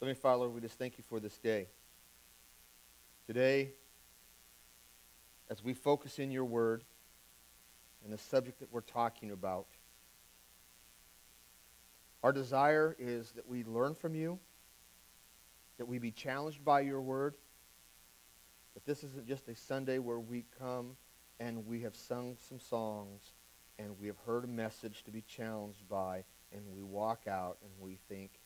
Let me, Father, Lord, we just thank you for this day. Today, as we focus in your word and the subject that we're talking about, our desire is that we learn from you, that we be challenged by your word, that this isn't just a Sunday where we come and we have sung some songs and we have heard a message to be challenged by, and we walk out and we think,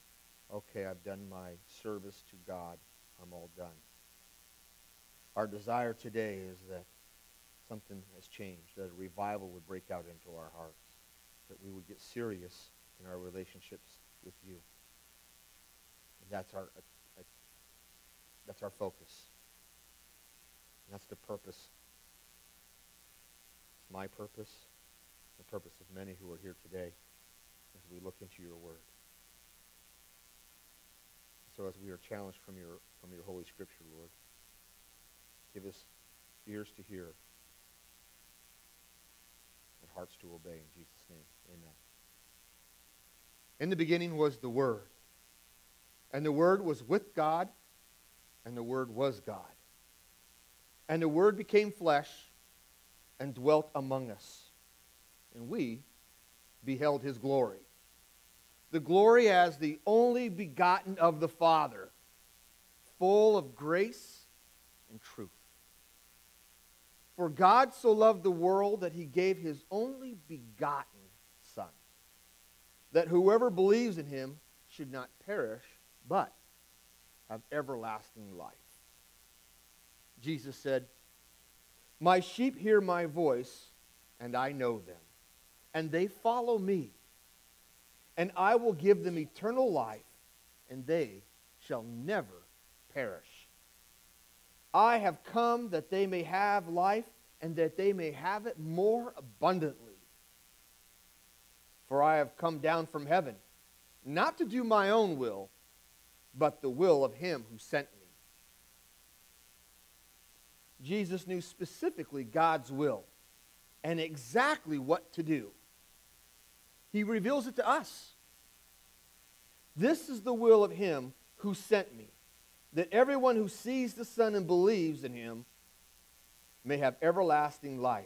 okay, I've done my service to God. I'm all done. Our desire today is that something has changed, that a revival would break out into our hearts, that we would get serious in our relationships with you. And that's our, uh, that's our focus. And that's the purpose. It's my purpose, the purpose of many who are here today as we look into your word. So as we are challenged from your, from your Holy Scripture, Lord, give us ears to hear and hearts to obey. In Jesus' name, amen. In the beginning was the Word, and the Word was with God, and the Word was God. And the Word became flesh and dwelt among us, and we beheld his glory the glory as the only begotten of the Father, full of grace and truth. For God so loved the world that he gave his only begotten Son, that whoever believes in him should not perish, but have everlasting life. Jesus said, My sheep hear my voice, and I know them, and they follow me and I will give them eternal life, and they shall never perish. I have come that they may have life, and that they may have it more abundantly. For I have come down from heaven, not to do my own will, but the will of him who sent me. Jesus knew specifically God's will and exactly what to do. He reveals it to us. This is the will of him who sent me, that everyone who sees the Son and believes in him may have everlasting life,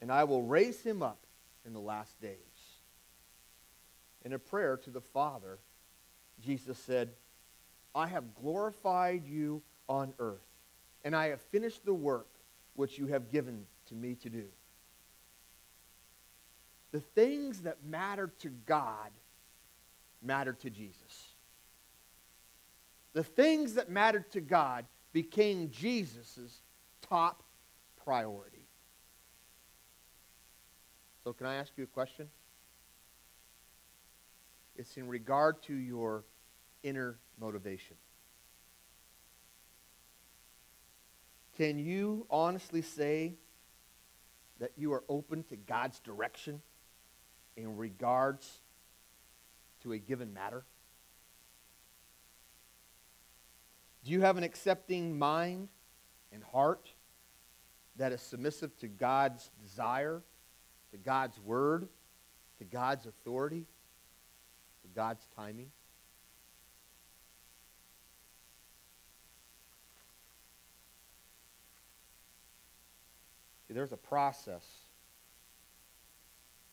and I will raise him up in the last days. In a prayer to the Father, Jesus said, I have glorified you on earth, and I have finished the work which you have given to me to do the things that matter to God mattered to Jesus. The things that mattered to God became Jesus' top priority. So, can I ask you a question? It's in regard to your inner motivation. Can you honestly say that you are open to God's direction? In regards to a given matter? Do you have an accepting mind and heart that is submissive to God's desire, to God's word, to God's authority, to God's timing? See, there's a process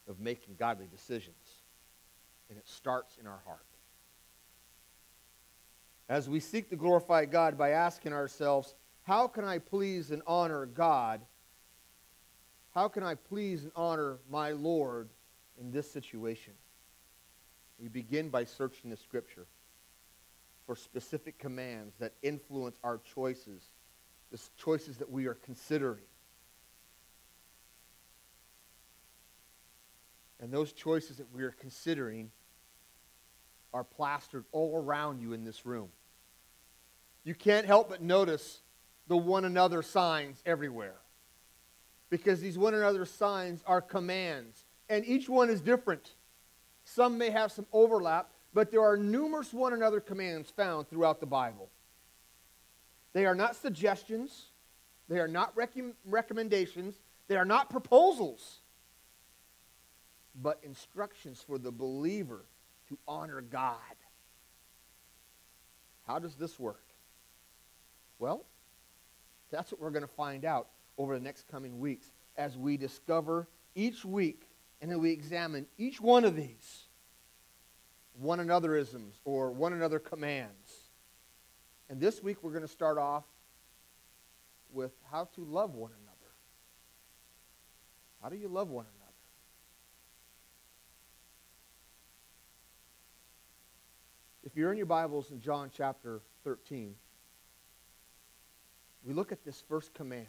of making godly decisions. And it starts in our heart. As we seek to glorify God by asking ourselves, how can I please and honor God? How can I please and honor my Lord in this situation? We begin by searching the Scripture for specific commands that influence our choices, the choices that we are considering. And those choices that we are considering are plastered all around you in this room. You can't help but notice the one another signs everywhere. Because these one another signs are commands, and each one is different. Some may have some overlap, but there are numerous one another commands found throughout the Bible. They are not suggestions, they are not rec- recommendations, they are not proposals but instructions for the believer to honor God. How does this work? Well, that's what we're going to find out over the next coming weeks as we discover each week and then we examine each one of these one anotherisms or one another commands. And this week we're going to start off with how to love one another. How do you love one another? If you're in your Bibles in John chapter 13, we look at this first command.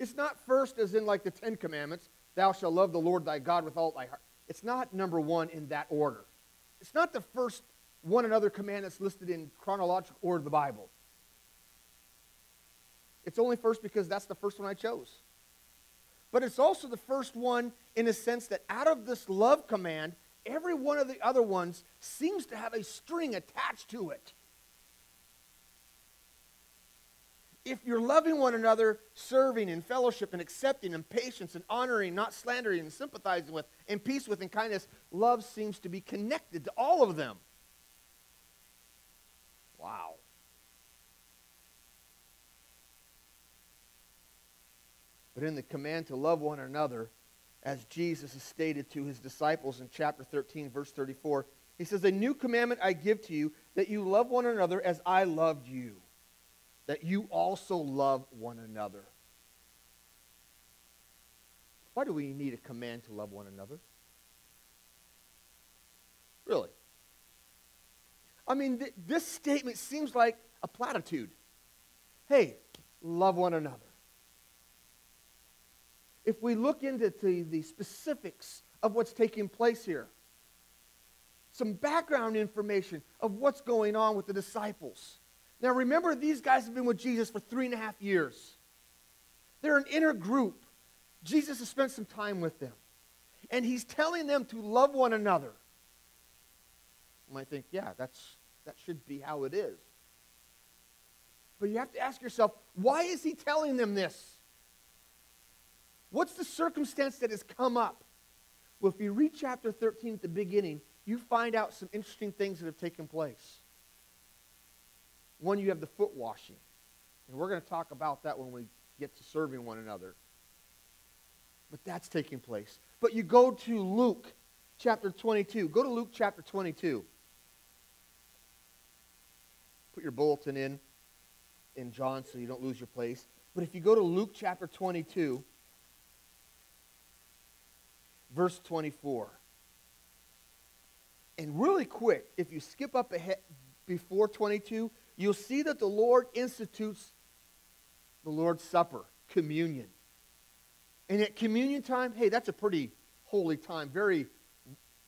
It's not first as in like the Ten Commandments, thou shalt love the Lord thy God with all thy heart. It's not number one in that order. It's not the first one another command that's listed in chronological order of the Bible. It's only first because that's the first one I chose. But it's also the first one in a sense that out of this love command, every one of the other ones seems to have a string attached to it. if you're loving one another, serving and fellowship and accepting and patience and honoring, not slandering and sympathizing with, and peace with and kindness, love seems to be connected to all of them. Wow. But in the command to love one another, as Jesus has stated to his disciples in chapter 13, verse 34, he says, A new commandment I give to you, that you love one another as I loved you that you also love one another. Why do we need a command to love one another? Really? I mean, th- this statement seems like a platitude. Hey, love one another. If we look into the, the specifics of what's taking place here, some background information of what's going on with the disciples. Now remember, these guys have been with Jesus for three and a half years. They're an inner group. Jesus has spent some time with them. And he's telling them to love one another. You might think, yeah, that's, that should be how it is. But you have to ask yourself, why is he telling them this? What's the circumstance that has come up? Well, if you read chapter 13 at the beginning, you find out some interesting things that have taken place. One, you have the foot washing. And we're going to talk about that when we get to serving one another. But that's taking place. But you go to Luke chapter 22. Go to Luke chapter 22. Put your bulletin in in John so you don't lose your place. But if you go to Luke chapter 22, verse 24. And really quick, if you skip up ahead before 22, you'll see that the Lord institutes the Lord's Supper, communion. And at communion time, hey, that's a pretty holy time, very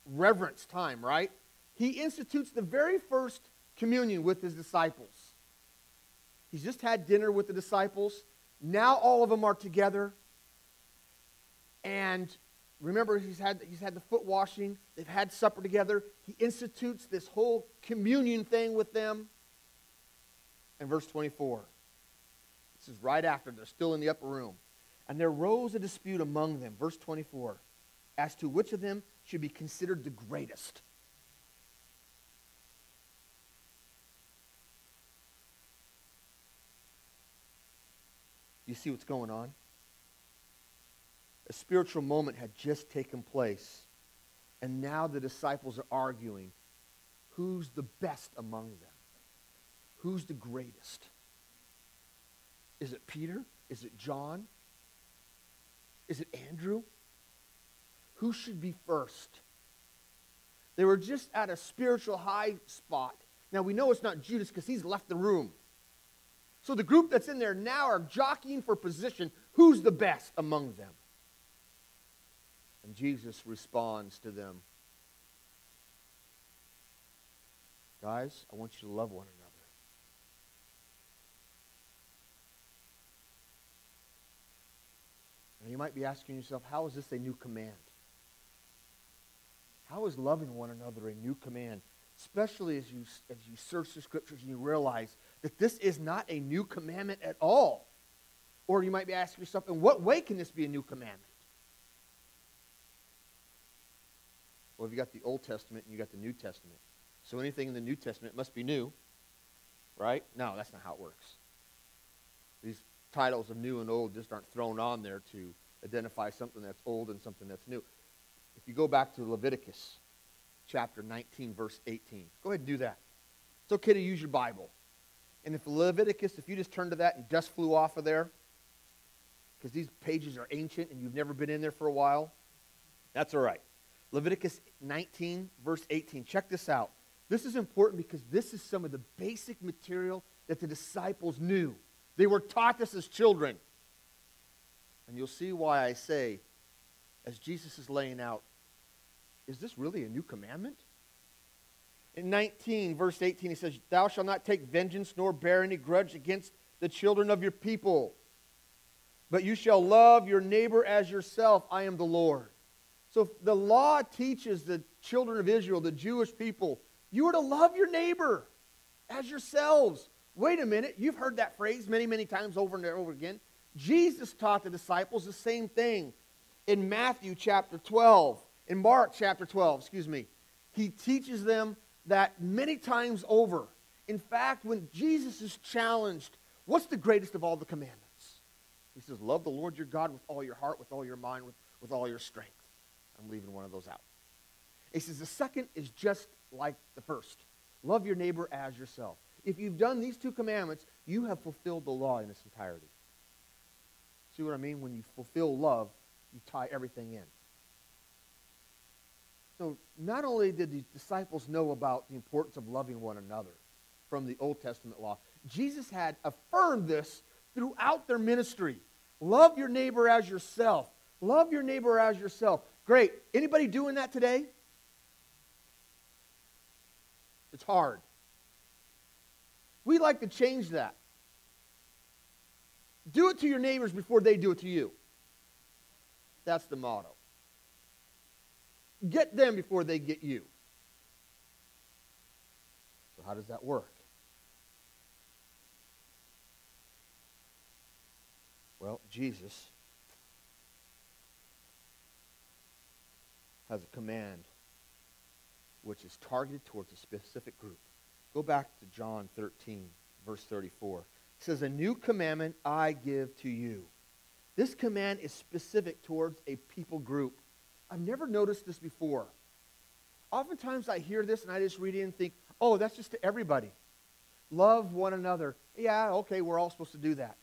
reverence time, right? He institutes the very first communion with his disciples. He's just had dinner with the disciples. Now all of them are together. And remember, he's had, he's had the foot washing. They've had supper together. He institutes this whole communion thing with them and verse 24. This is right after they're still in the upper room. And there rose a dispute among them, verse 24, as to which of them should be considered the greatest. You see what's going on? A spiritual moment had just taken place, and now the disciples are arguing who's the best among them. Who's the greatest? Is it Peter? Is it John? Is it Andrew? Who should be first? They were just at a spiritual high spot. Now we know it's not Judas because he's left the room. So the group that's in there now are jockeying for position. Who's the best among them? And Jesus responds to them Guys, I want you to love one another. Now you might be asking yourself, how is this a new command? How is loving one another a new command? Especially as you, as you search the scriptures and you realize that this is not a new commandment at all. Or you might be asking yourself, in what way can this be a new commandment? Well, you got the Old Testament and you got the New Testament. So anything in the New Testament must be new, right? No, that's not how it works. These titles of new and old just aren't thrown on there to identify something that's old and something that's new. If you go back to Leviticus chapter 19, verse 18, go ahead and do that. It's okay to use your Bible. And if Leviticus, if you just turn to that and dust flew off of there, because these pages are ancient and you've never been in there for a while, that's all right. Leviticus 19, verse 18. Check this out. This is important because this is some of the basic material that the disciples knew. They were taught this as children. And you'll see why I say, as Jesus is laying out, is this really a new commandment? In 19, verse 18, he says, Thou shalt not take vengeance nor bear any grudge against the children of your people, but you shall love your neighbor as yourself. I am the Lord. So the law teaches the children of Israel, the Jewish people, you are to love your neighbor as yourselves. Wait a minute, you've heard that phrase many, many times over and over again. Jesus taught the disciples the same thing in Matthew chapter 12, in Mark chapter 12, excuse me. He teaches them that many times over. In fact, when Jesus is challenged, what's the greatest of all the commandments? He says, Love the Lord your God with all your heart, with all your mind, with, with all your strength. I'm leaving one of those out. He says, The second is just like the first love your neighbor as yourself. If you've done these two commandments, you have fulfilled the law in its entirety. See what I mean? When you fulfill love, you tie everything in. So not only did the disciples know about the importance of loving one another from the Old Testament law, Jesus had affirmed this throughout their ministry. Love your neighbor as yourself. Love your neighbor as yourself. Great. Anybody doing that today? It's hard. We like to change that. Do it to your neighbors before they do it to you. That's the motto. Get them before they get you. So, how does that work? Well, Jesus has a command which is targeted towards a specific group. Go back to John 13, verse 34. It says, A new commandment I give to you. This command is specific towards a people group. I've never noticed this before. Oftentimes I hear this and I just read it and think, oh, that's just to everybody. Love one another. Yeah, okay, we're all supposed to do that.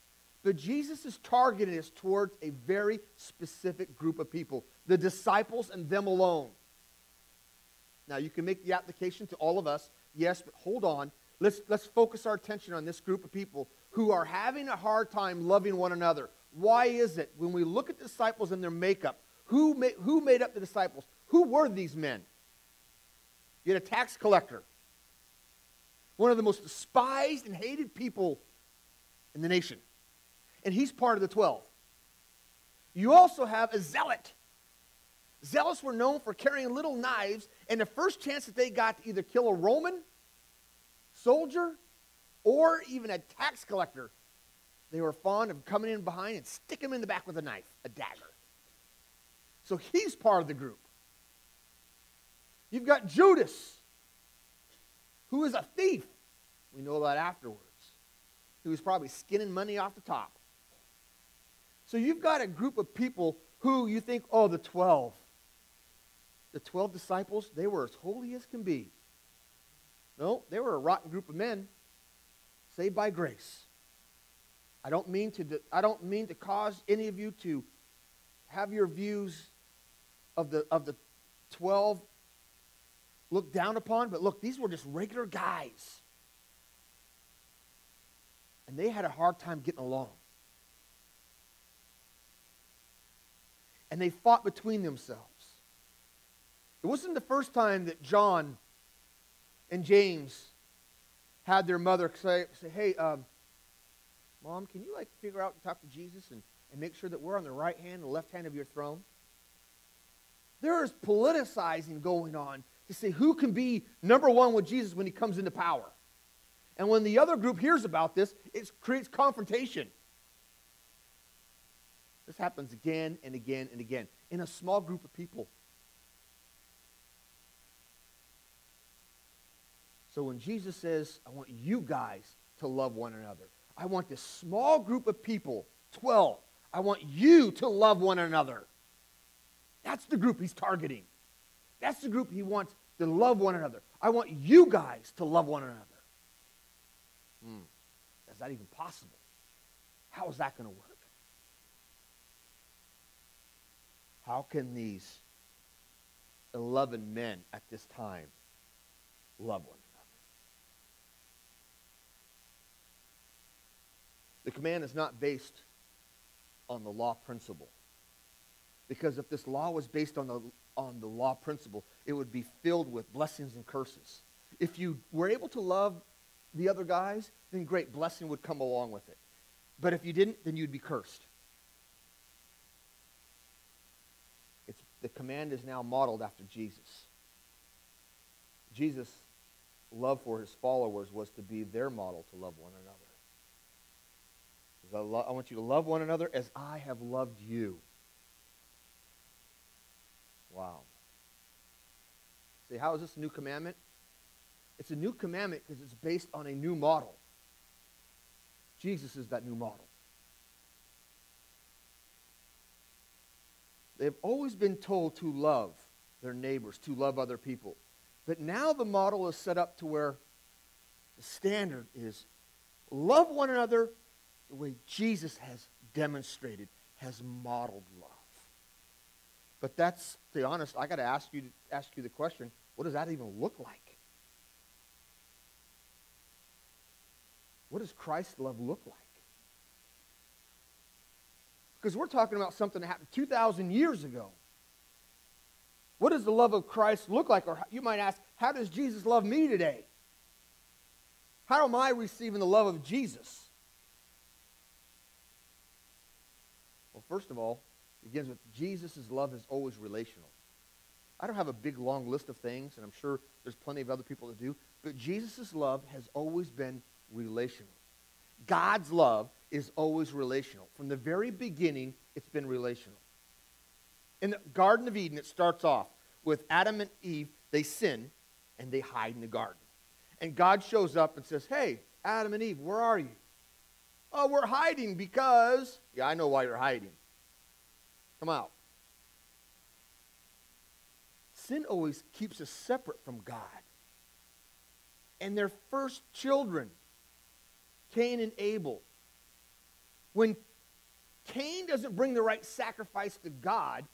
But Jesus is targeting us towards a very specific group of people the disciples and them alone. Now, you can make the application to all of us, yes, but hold on. Let's, let's focus our attention on this group of people who are having a hard time loving one another. Why is it when we look at the disciples and their makeup, who, ma- who made up the disciples? Who were these men? You had a tax collector, one of the most despised and hated people in the nation. And he's part of the 12. You also have a zealot. Zealots were known for carrying little knives, and the first chance that they got to either kill a Roman soldier or even a tax collector, they were fond of coming in behind and stick him in the back with a knife, a dagger. So he's part of the group. You've got Judas, who is a thief. We know that afterwards. Who was probably skinning money off the top. So you've got a group of people who you think, oh, the 12 the 12 disciples, they were as holy as can be. No, they were a rotten group of men saved by grace. I don't mean to, I don't mean to cause any of you to have your views of the, of the 12 looked down upon, but look, these were just regular guys. And they had a hard time getting along. And they fought between themselves. It wasn't the first time that John and James had their mother say, say Hey, um, Mom, can you like figure out and talk to Jesus and, and make sure that we're on the right hand and the left hand of your throne? There is politicizing going on to say who can be number one with Jesus when he comes into power. And when the other group hears about this, it creates confrontation. This happens again and again and again in a small group of people. So when Jesus says, I want you guys to love one another, I want this small group of people, 12, I want you to love one another. That's the group he's targeting. That's the group he wants to love one another. I want you guys to love one another. Hmm. Is that even possible? How is that going to work? How can these 11 men at this time love one another? The command is not based on the law principle. Because if this law was based on the, on the law principle, it would be filled with blessings and curses. If you were able to love the other guys, then great blessing would come along with it. But if you didn't, then you'd be cursed. It's, the command is now modeled after Jesus. Jesus' love for his followers was to be their model to love one another. I, lo- I want you to love one another as I have loved you. Wow. See, how is this a new commandment? It's a new commandment because it's based on a new model. Jesus is that new model. They've always been told to love their neighbors, to love other people. But now the model is set up to where the standard is love one another the way Jesus has demonstrated, has modeled love. But that's, to be honest, I got to ask you ask you the question: What does that even look like? What does Christ's love look like? Because we're talking about something that happened 2,000 years ago. What does the love of Christ look like? Or you might ask, how does Jesus love me today? How am I receiving the love of Jesus? First of all, it begins with Jesus' love is always relational. I don't have a big, long list of things, and I'm sure there's plenty of other people that do, but Jesus' love has always been relational. God's love is always relational. From the very beginning, it's been relational. In the Garden of Eden, it starts off with Adam and Eve, they sin, and they hide in the garden. And God shows up and says, Hey, Adam and Eve, where are you? Oh, we're hiding because, yeah, I know why you're hiding. Come out. Sin always keeps us separate from God. And their first children, Cain and Abel, when Cain doesn't bring the right sacrifice to God,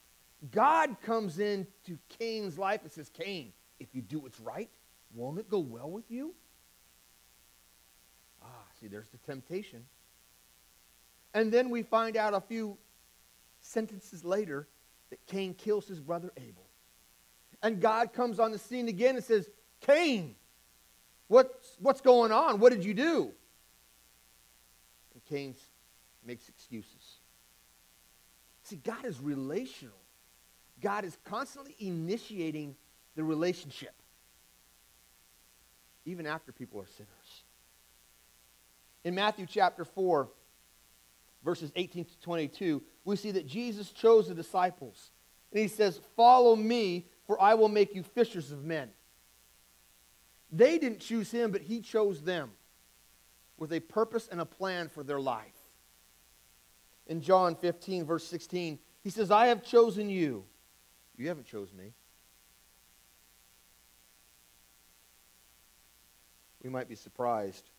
God comes into Cain's life and says, Cain, if you do what's right, won't it go well with you? Ah, see, there's the temptation. And then we find out a few sentences later that Cain kills his brother Abel. And God comes on the scene again and says, Cain, what's, what's going on? What did you do? And Cain makes excuses. See, God is relational. God is constantly initiating the relationship, even after people are sinners. In Matthew chapter 4, verses 18 to 22, we see that Jesus chose the disciples. And he says, Follow me, for I will make you fishers of men. They didn't choose him, but he chose them with a purpose and a plan for their life. In John 15, verse 16, he says, I have chosen you. You haven't chosen me. We might be surprised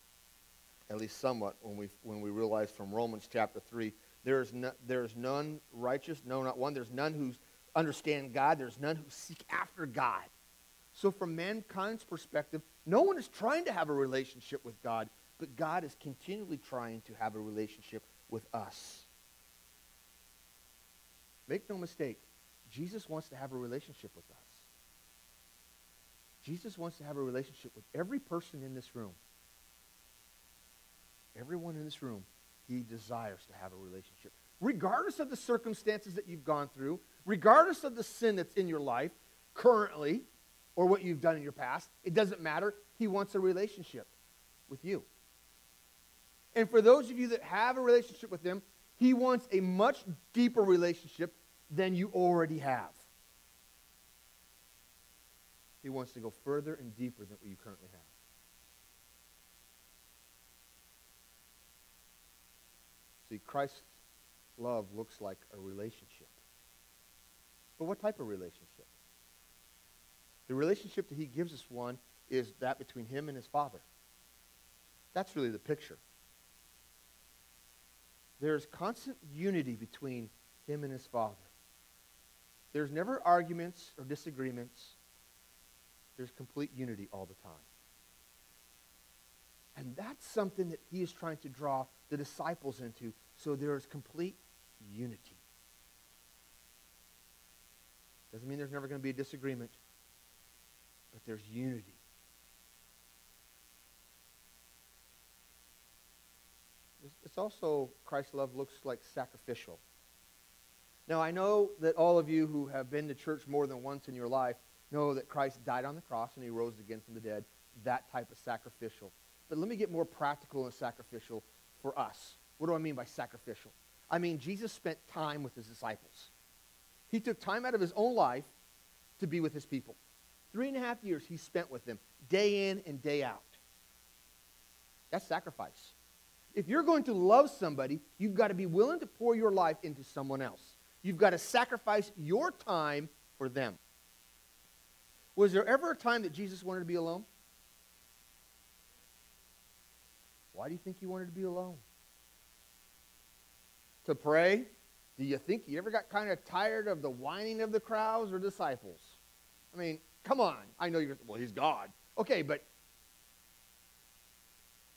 at least somewhat, when we, when we realize from Romans chapter 3, there is, no, there is none righteous, no, not one. There's none who understand God. There's none who seek after God. So, from mankind's perspective, no one is trying to have a relationship with God, but God is continually trying to have a relationship with us. Make no mistake, Jesus wants to have a relationship with us. Jesus wants to have a relationship with every person in this room everyone in this room, he desires to have a relationship. Regardless of the circumstances that you've gone through, regardless of the sin that's in your life currently or what you've done in your past, it doesn't matter. He wants a relationship with you. And for those of you that have a relationship with him, he wants a much deeper relationship than you already have. He wants to go further and deeper than what you currently have. Christ's love looks like a relationship. But what type of relationship? The relationship that he gives us one is that between him and his Father. That's really the picture. There's constant unity between him and his Father. There's never arguments or disagreements. There's complete unity all the time. And that's something that he is trying to draw the disciples into so there is complete unity. Doesn't mean there's never going to be a disagreement, but there's unity. It's also, Christ's love looks like sacrificial. Now, I know that all of you who have been to church more than once in your life know that Christ died on the cross and he rose again from the dead. That type of sacrificial. But let me get more practical and sacrificial for us. What do I mean by sacrificial? I mean, Jesus spent time with his disciples. He took time out of his own life to be with his people. Three and a half years he spent with them, day in and day out. That's sacrifice. If you're going to love somebody, you've got to be willing to pour your life into someone else. You've got to sacrifice your time for them. Was there ever a time that Jesus wanted to be alone? Why do you think he wanted to be alone? To pray? Do you think he ever got kind of tired of the whining of the crowds or disciples? I mean, come on. I know you're, well, he's God. Okay, but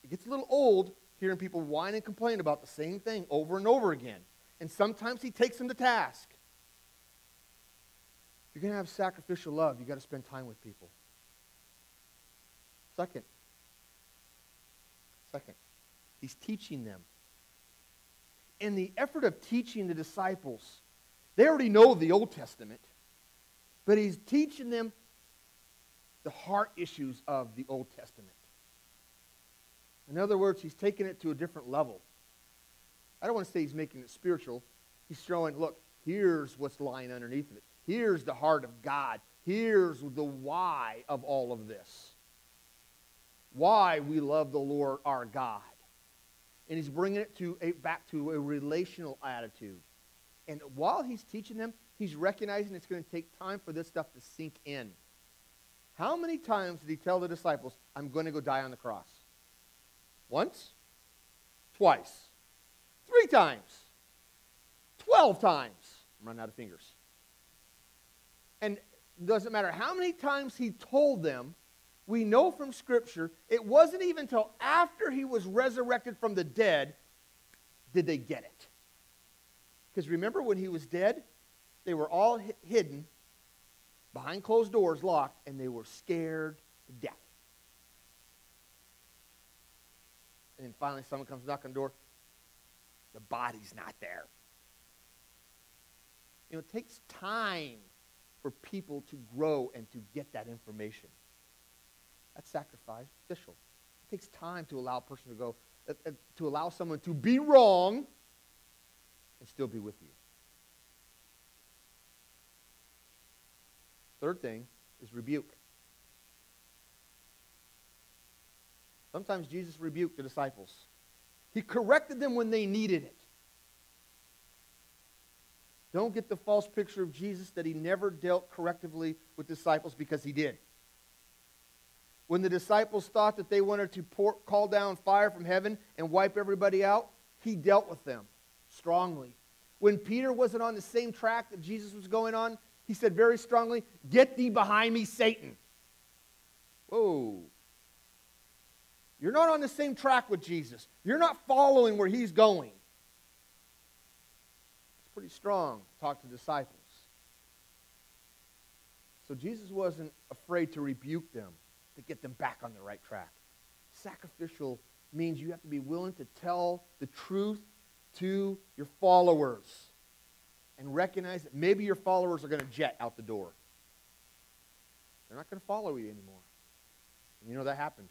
it gets a little old hearing people whine and complain about the same thing over and over again. And sometimes he takes them to task. If you're going to have sacrificial love, you've got to spend time with people. Second, second, he's teaching them. In the effort of teaching the disciples, they already know the Old Testament, but he's teaching them the heart issues of the Old Testament. In other words, he's taking it to a different level. I don't want to say he's making it spiritual. He's showing, look, here's what's lying underneath of it. Here's the heart of God. Here's the why of all of this. Why we love the Lord our God. And he's bringing it to a, back to a relational attitude. And while he's teaching them, he's recognizing it's going to take time for this stuff to sink in. How many times did he tell the disciples, I'm going to go die on the cross? Once, twice, three times, 12 times. I'm running out of fingers. And doesn't matter how many times he told them, we know from Scripture, it wasn't even until after he was resurrected from the dead did they get it. Because remember when he was dead, they were all hidden behind closed doors, locked, and they were scared to death. And then finally, someone comes knocking on the door. The body's not there. You know, it takes time for people to grow and to get that information. That's sacrificial. It takes time to allow a person to go, uh, uh, to allow someone to be wrong and still be with you. Third thing is rebuke. Sometimes Jesus rebuked the disciples. He corrected them when they needed it. Don't get the false picture of Jesus that he never dealt correctively with disciples because he did. When the disciples thought that they wanted to pour, call down fire from heaven and wipe everybody out, he dealt with them strongly. When Peter wasn't on the same track that Jesus was going on, he said very strongly, Get thee behind me, Satan. Whoa. You're not on the same track with Jesus. You're not following where he's going. It's pretty strong talk to disciples. So Jesus wasn't afraid to rebuke them to get them back on the right track. Sacrificial means you have to be willing to tell the truth to your followers and recognize that maybe your followers are going to jet out the door. They're not going to follow you anymore. And you know that happened.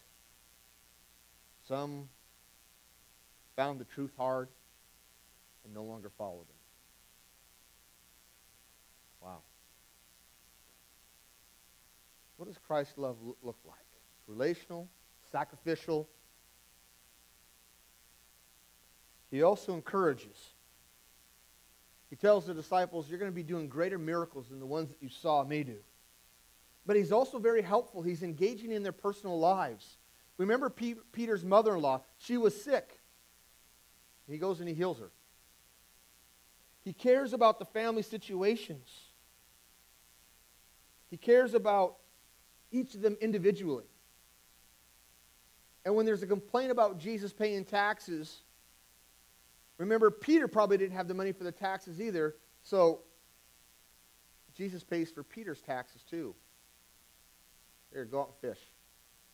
Some found the truth hard and no longer followed him. Wow. What does Christ's love look like? Relational, sacrificial. he also encourages. He tells the disciples, You're going to be doing greater miracles than the ones that you saw me do. But he's also very helpful. He's engaging in their personal lives. Remember P- Peter's mother in law? She was sick. He goes and he heals her. He cares about the family situations. He cares about each of them individually. And when there's a complaint about Jesus paying taxes, remember, Peter probably didn't have the money for the taxes either, so Jesus pays for Peter's taxes too. Here, go out and fish.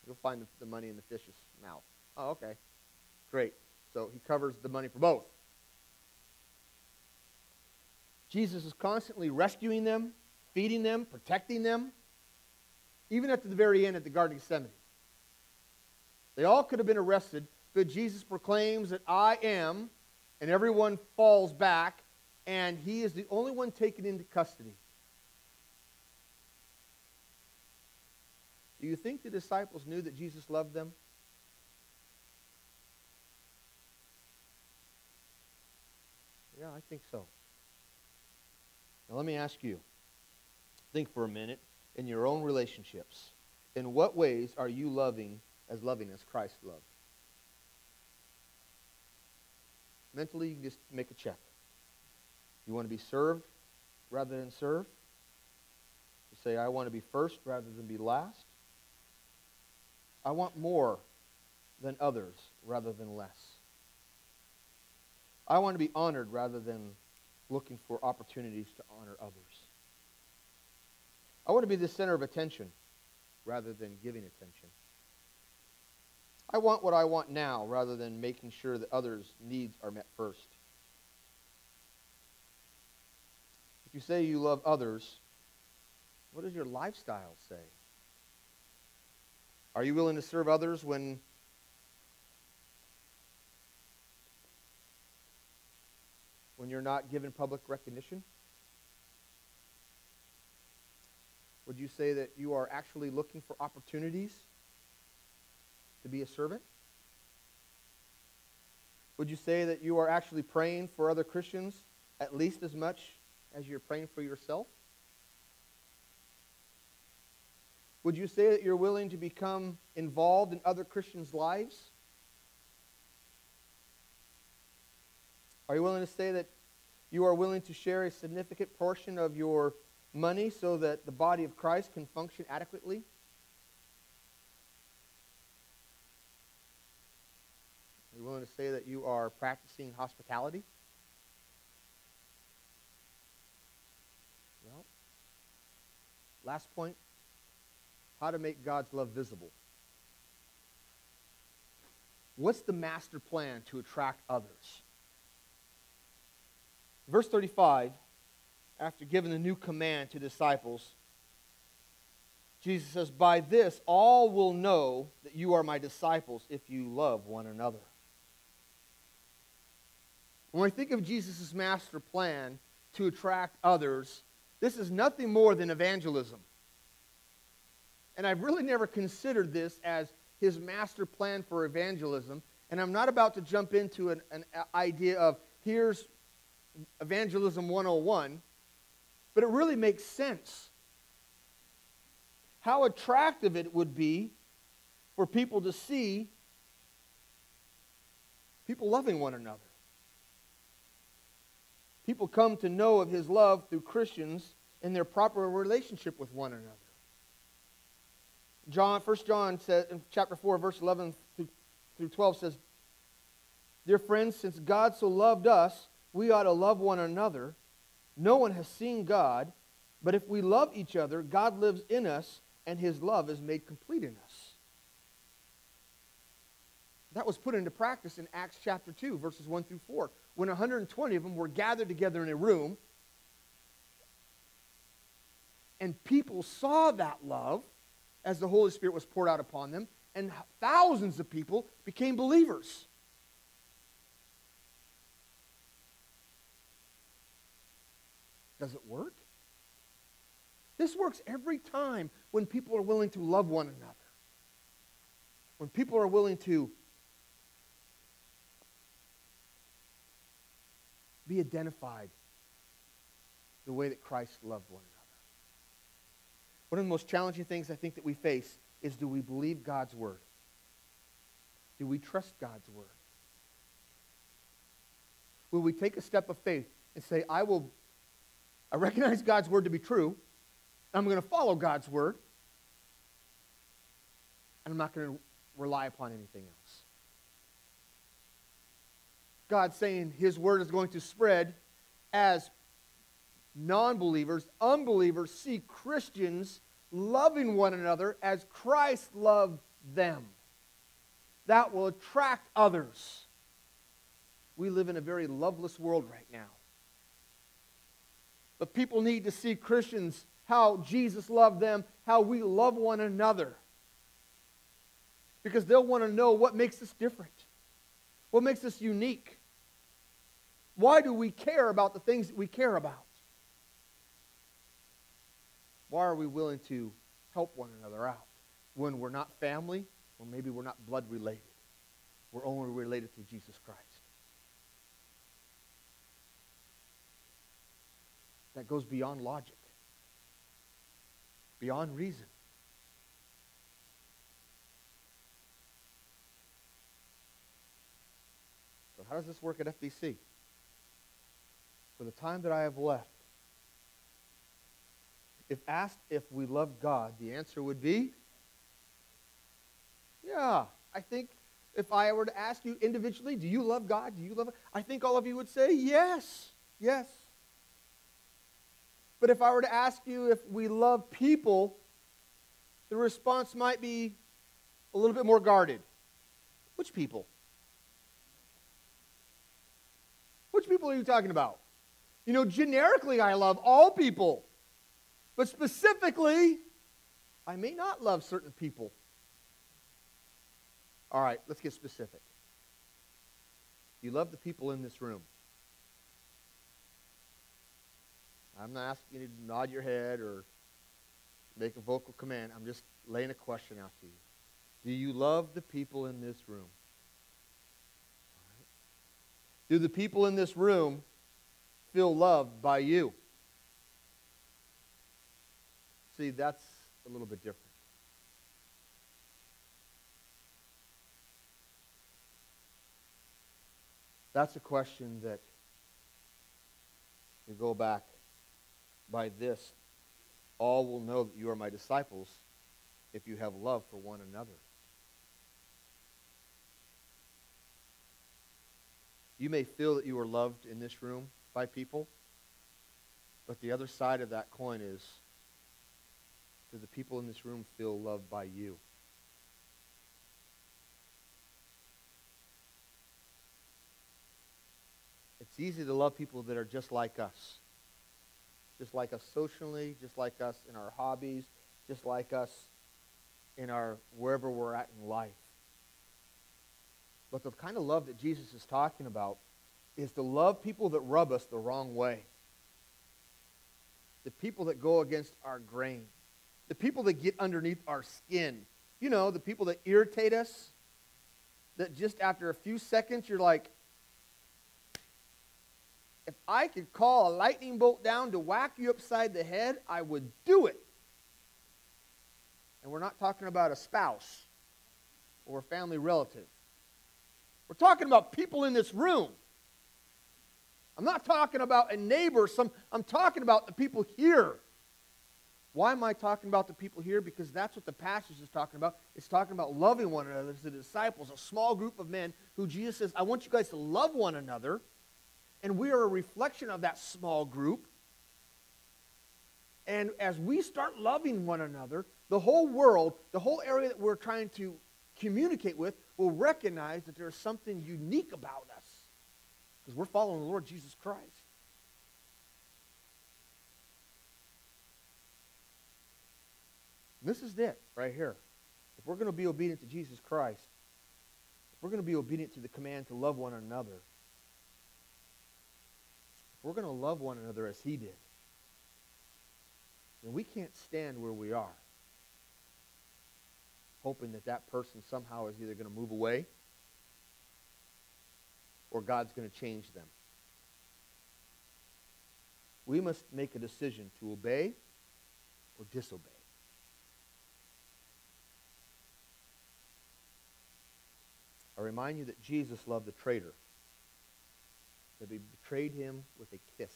You'll find the money in the fish's mouth. Oh, okay. Great. So he covers the money for both. Jesus is constantly rescuing them, feeding them, protecting them, even at the very end at the Garden of Gethsemane. They all could have been arrested, but Jesus proclaims that I am, and everyone falls back, and he is the only one taken into custody. Do you think the disciples knew that Jesus loved them? Yeah, I think so. Now, let me ask you think for a minute in your own relationships. In what ways are you loving as loving as Christ loved? Mentally, you can just make a check. You want to be served rather than serve? You say, I want to be first rather than be last. I want more than others rather than less. I want to be honored rather than looking for opportunities to honor others. I want to be the center of attention rather than giving attention. I want what I want now rather than making sure that others' needs are met first. If you say you love others, what does your lifestyle say? Are you willing to serve others when when you're not given public recognition? Would you say that you are actually looking for opportunities to be a servant? Would you say that you are actually praying for other Christians at least as much as you're praying for yourself? Would you say that you're willing to become involved in other Christians' lives? Are you willing to say that you are willing to share a significant portion of your money so that the body of Christ can function adequately? Are you willing to say that you are practicing hospitality? Well, last point how to make God's love visible. What's the master plan to attract others? Verse 35, after giving the new command to disciples, Jesus says, By this all will know that you are my disciples if you love one another. When we think of Jesus' master plan to attract others, this is nothing more than evangelism. And I've really never considered this as his master plan for evangelism. And I'm not about to jump into an, an idea of here's evangelism 101, but it really makes sense. How attractive it would be for people to see people loving one another. People come to know of his love through Christians in their proper relationship with one another. John, 1 John says in chapter 4, verse 11 through, through 12 says, Dear friends, since God so loved us, we ought to love one another. No one has seen God, but if we love each other, God lives in us, and his love is made complete in us. That was put into practice in Acts chapter 2, verses 1 through 4, when 120 of them were gathered together in a room, and people saw that love as the Holy Spirit was poured out upon them, and thousands of people became believers. Does it work? This works every time when people are willing to love one another. When people are willing to be identified the way that Christ loved one another. One of the most challenging things I think that we face is do we believe God's word? Do we trust God's word? Will we take a step of faith and say, I will, I recognize God's word to be true. I'm going to follow God's word. And I'm not going to rely upon anything else. God saying his word is going to spread as non believers, unbelievers see Christians loving one another as Christ loved them. That will attract others. We live in a very loveless world right now. But people need to see Christians how Jesus loved them, how we love one another. Because they'll want to know what makes us different, what makes us unique. Why do we care about the things that we care about? Why are we willing to help one another out when we're not family or maybe we're not blood related? We're only related to Jesus Christ. That goes beyond logic, beyond reason. So, how does this work at FBC? For the time that I have left, if asked if we love God, the answer would be, yeah. I think if I were to ask you individually, do you love God? Do you love? I think all of you would say, yes, yes. But if I were to ask you if we love people, the response might be a little bit more guarded. Which people? Which people are you talking about? You know, generically, I love all people. But specifically, I may not love certain people. All right, let's get specific. You love the people in this room. I'm not asking you to nod your head or make a vocal command. I'm just laying a question out to you. Do you love the people in this room? Do the people in this room feel loved by you? See, that's a little bit different. That's a question that we go back by this. All will know that you are my disciples if you have love for one another. You may feel that you are loved in this room by people, but the other side of that coin is do the people in this room feel loved by you? It's easy to love people that are just like us. Just like us socially, just like us in our hobbies, just like us in our wherever we're at in life. But the kind of love that Jesus is talking about is to love people that rub us the wrong way. The people that go against our grain the people that get underneath our skin. You know, the people that irritate us, that just after a few seconds you're like, if I could call a lightning bolt down to whack you upside the head, I would do it. And we're not talking about a spouse or a family relative. We're talking about people in this room. I'm not talking about a neighbor. Some, I'm talking about the people here why am I talking about the people here? Because that's what the passage is talking about. It's talking about loving one another as the disciples, a small group of men who Jesus says, I want you guys to love one another. And we are a reflection of that small group. And as we start loving one another, the whole world, the whole area that we're trying to communicate with, will recognize that there's something unique about us. Because we're following the Lord Jesus Christ. this is it right here. If we're going to be obedient to Jesus Christ, if we're going to be obedient to the command to love one another, we're going to love one another as he did, And we can't stand where we are hoping that that person somehow is either going to move away or God's going to change them. we must make a decision to obey or disobey. I remind you that Jesus loved the traitor, that he betrayed him with a kiss.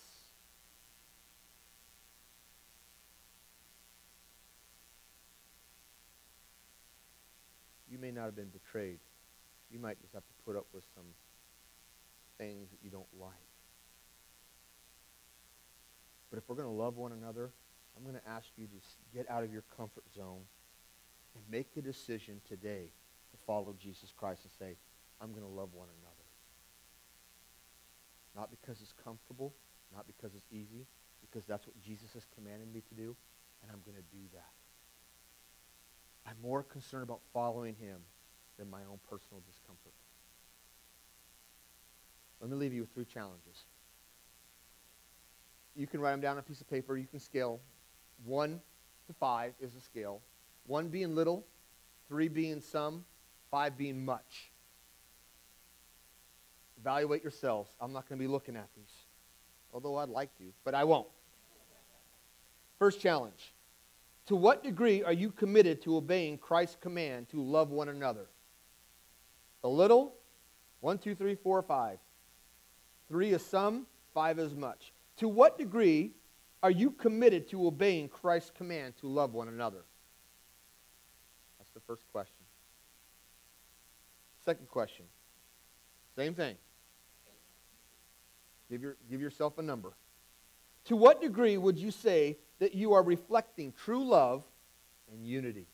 You may not have been betrayed. You might just have to put up with some things that you don't like. But if we're going to love one another, I'm going to ask you to get out of your comfort zone and make a decision today to follow Jesus Christ and say, I'm going to love one another. Not because it's comfortable, not because it's easy, because that's what Jesus has commanded me to do, and I'm going to do that. I'm more concerned about following him than my own personal discomfort. Let me leave you with three challenges. You can write them down on a piece of paper. You can scale. One to five is a scale. One being little, three being some, five being much. Evaluate yourselves. I'm not going to be looking at these, although I'd like to, but I won't. First challenge To what degree are you committed to obeying Christ's command to love one another? The little, one, two, three, four, five. Three is some, five is much. To what degree are you committed to obeying Christ's command to love one another? That's the first question. Second question. Same thing. Give, your, give yourself a number. To what degree would you say that you are reflecting true love and unity?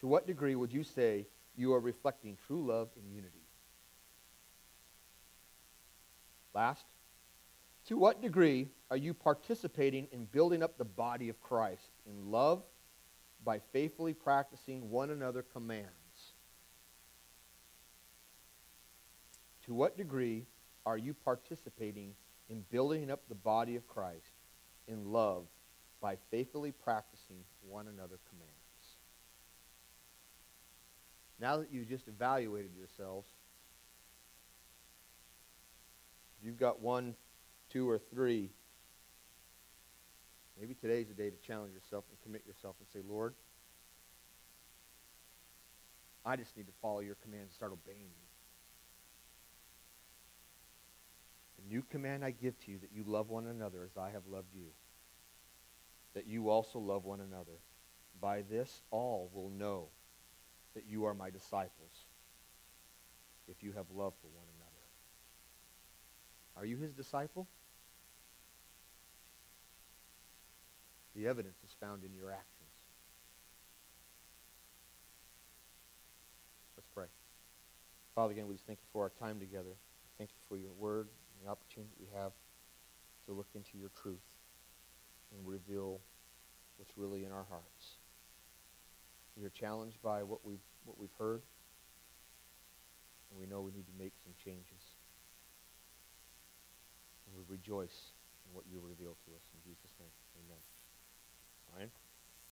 To what degree would you say you are reflecting true love and unity? Last, to what degree are you participating in building up the body of Christ in love by faithfully practicing one another commands? To what degree are you participating in building up the body of Christ in love by faithfully practicing one another commands? Now that you've just evaluated yourselves, you've got one, two, or three, maybe today's the day to challenge yourself and commit yourself and say, Lord, I just need to follow your commands and start obeying you. The new command I give to you that you love one another as I have loved you, that you also love one another. By this, all will know that you are my disciples if you have love for one another. Are you his disciple? The evidence is found in your actions. Let's pray. Father, again, we just thank you for our time together. Thank you for your word and the opportunity we have to look into your truth and reveal what's really in our hearts. We are challenged by what we've, what we've heard, and we know we need to make some changes. And we rejoice in what you reveal to us. In Jesus' name, amen. Ryan?